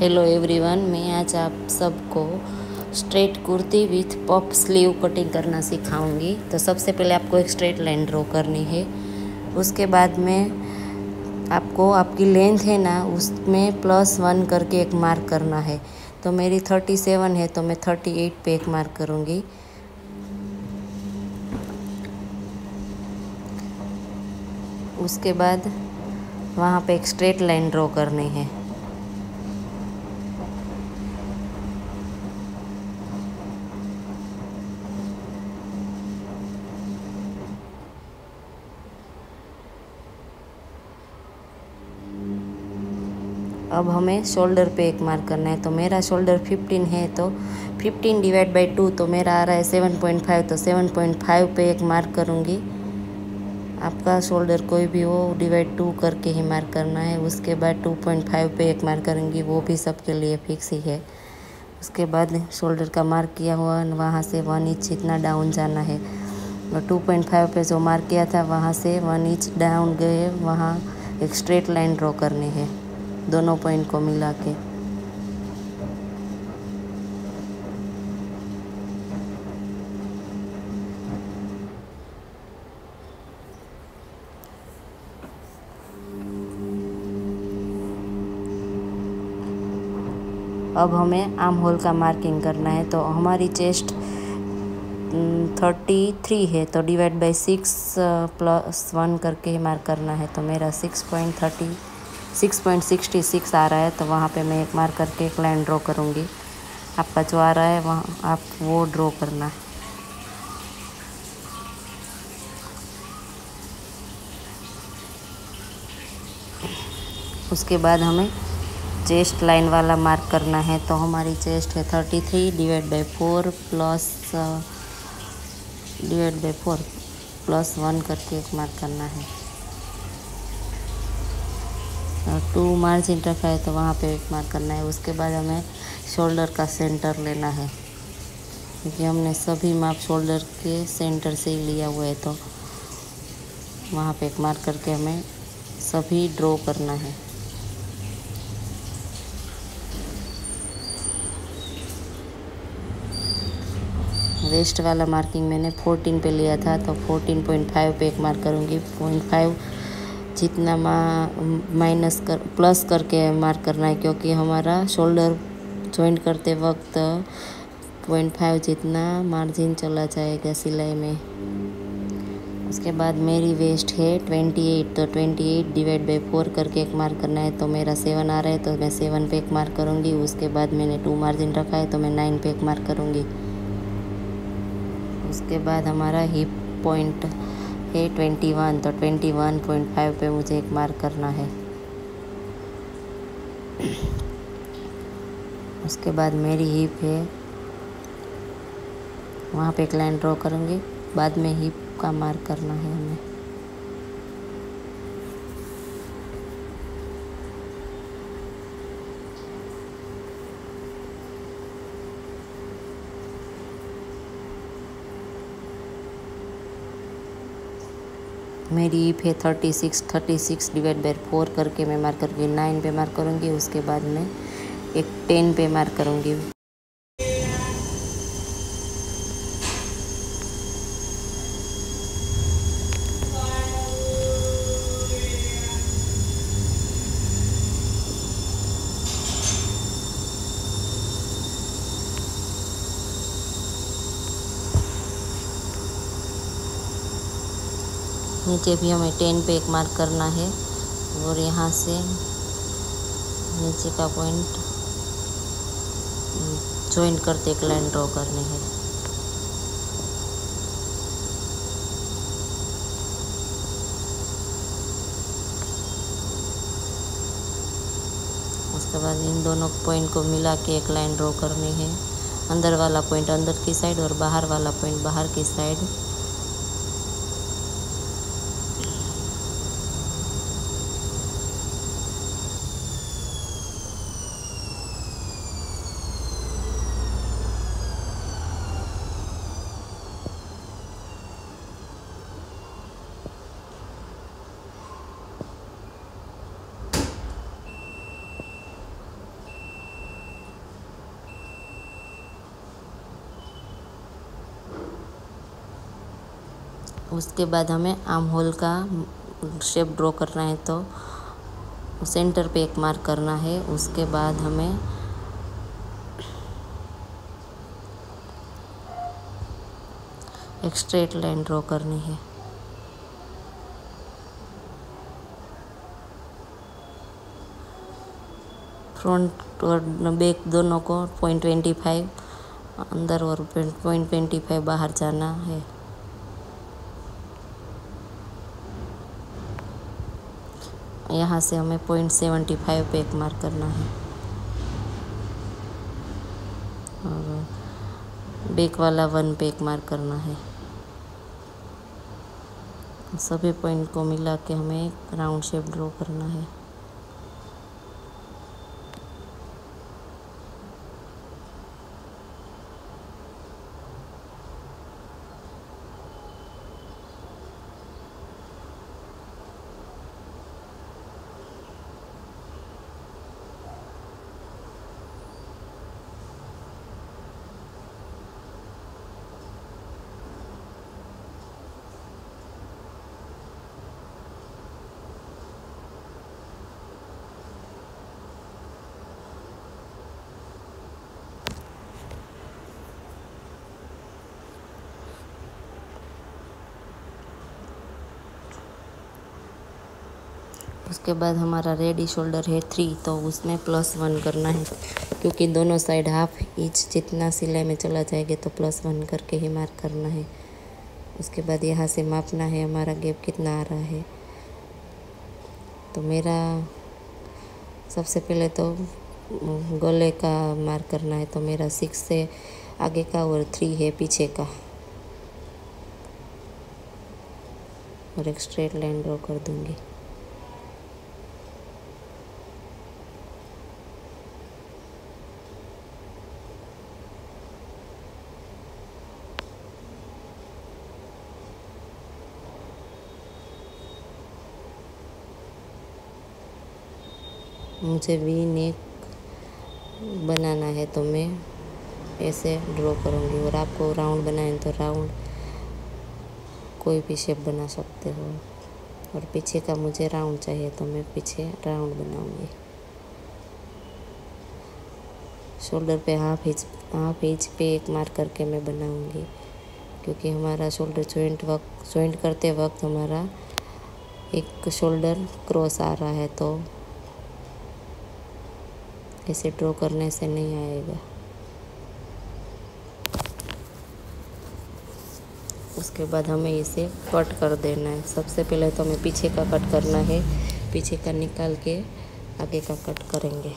Hello everyone मैं आज आप सबको straight kurti with puff sleeve cutting करना सिखाऊँगी। तो सबसे पहले आपको एक स्ट्रेट लाइन ड्रॉ करनी है। उसके बाद में आपको आपकी लेंथ है ना, उसमें प्लस वन करके एक मार्क करना है। तो मेरी थर्टी सेवन है तो मैं थर्टी एट पे एक मार्क करूँगी। उसके बाद वहाँ पे एक स्ट्रेट लाइन ड्रॉ करनी है। अब हमें शोल्डर पे एक मार्क करना है। तो मेरा शोल्डर 15 है तो 15 डिवाइड बाई टू तो मेरा आ रहा है 7.5 तो 7.5 पे एक मार्क करूँगी। आपका शोल्डर कोई भी हो डिवाइड टू करके ही मार्क करना है। उसके बाद 2.5 पे एक मार्क करूँगी, वो भी सबके लिए फिक्स ही है। उसके बाद शोल्डर का मार्क किया हुआ, वहाँ से वन इंच इतना डाउन जाना है। और 2.5 पे जो मार्क किया था, वहाँ से वन इंच डाउन गए, वहाँ एक स्ट्रेट लाइन ड्रॉ करनी है। दोनों पॉइंट को मिला के। अब हमें आर्म होल का मार्किंग करना है तो हमारी चेस्ट थर्टी थ्री है तो divide by six plus one करके मार्क करना है तो मेरा six point thirty six point sixty six आ रहा है तो वहाँ पे मैं एक मार्क करके एक लाइन ड्रॉ करूँगी। आपका जो आ रहा है, वहाँ आप वो ड्रॉ करना। उसके बाद हमें चेस्ट लाइन वाला मार्क करना है तो हमारी चेस्ट है thirty three divide by four plus, divide by four plus one करके एक मार्क करना है। टू मार्जिन रखा है तो वहाँ पे एक मार्क करना है। उसके बाद हमें शोल्डर का सेंटर लेना है। क्योंकि हमने सभी माप शोल्डर के सेंटर से ही लिया हुआ है तो वहाँ पे एक मार्क करके हमें सभी ड्रॉ करना है। वेस्ट वाला मार्किंग मैंने 14 पे लिया था तो 14.5 पे एक मार्क करूँगी। पॉइंट फाइव जितना माइनस कर प्लस करके मार्क करना है, क्योंकि हमारा शोल्डर जॉइंट करते वक्त पॉइंट फाइव जितना मार्जिन चला जाएगा सिलाई में। उसके बाद मेरी वेस्ट है ट्वेंटी एट तो twenty eight divide by four करके एक मार्क करना है तो मेरा सेवन आ रहा है तो मैं सेवन पे एक मार्क करूँगी। उसके बाद मैंने टू मार्जिन रखा है तो मैं नाइन पे एक मार्क करूँगी। उसके बाद हमारा हिप पॉइंट है ट्वेंटी वन तो ट्वेंटी वन पॉइंट फाइव पे मुझे एक मार्क करना है। उसके बाद मेरी हिप है। वहाँ पे एक लाइन ड्रॉ करूँगी। बाद में हिप का मार्क करना है हमें। मेरी ईफ है thirty six thirty six divide by four करके मैं मार्क करूँगी। नाइन पे मार्क करूँगी, उसके बाद मैं एक टेन पे मार्क करूँगी। नीचे भी हमें टेन पे एक मार्क करना है। और यहाँ से नीचे का पॉइंट ज्वाइन करते एक लाइन ड्रॉ करनी है। उसके बाद इन दोनों पॉइंट को मिला के एक लाइन ड्रॉ करनी है। अंदर वाला पॉइंट अंदर की साइड और बाहर वाला पॉइंट बाहर की साइड उसके बाद हमें आम होल का शेप ड्रॉ करना है तो सेंटर पे एक मार्क करना है। उसके बाद हमें एक स्ट्रेट लाइन ड्रॉ करनी है। फ्रंट और बैक दोनों को पॉइंट ट्वेंटी फाइव अंदर और पॉइंट ट्वेंटी फाइव बाहर जाना है। यहाँ से हमें पॉइंट सेवेंटी फाइव पे एक मार्क करना है। और बेक वाला वन पे एक मार्क करना है। सभी पॉइंट को मिला के हमें एक राउंड शेप ड्रॉ करना है। उसके बाद हमारा रेडी शोल्डर है थ्री तो उसमें प्लस वन करना है। क्योंकि दोनों साइड हाफ़ इंच जितना सिलाई में चला जाएगा तो प्लस वन करके ही मार्क करना है। उसके बाद यहाँ से मापना है, हमारा गैप कितना आ रहा है। तो मेरा सबसे पहले तो गले का मार्क करना है तो मेरा सिक्स से आगे का और थ्री है पीछे का। और एक स्ट्रेट लाइन ड्रॉ कर दूँगी। मुझे वी नेक बनाना है तो मैं ऐसे ड्रॉ करूँगी। और आपको राउंड बनाए तो राउंड कोई भी शेप बना सकते हो। और पीछे का मुझे राउंड चाहिए तो मैं पीछे राउंड बनाऊँगी। शोल्डर पे हाफ़ इंच हाफ़ इंच पे एक मार्क करके मैं बनाऊँगी। क्योंकि हमारा शोल्डर जॉइंट वक्त जॉइंट करते वक्त हमारा एक शोल्डर क्रॉस आ रहा है तो ऐसे ड्रॉ करने से नहीं आएगा। उसके बाद हमें इसे कट कर देना है। सबसे पहले तो हमें पीछे का कट करना है। पीछे का निकाल के आगे का कट करेंगे।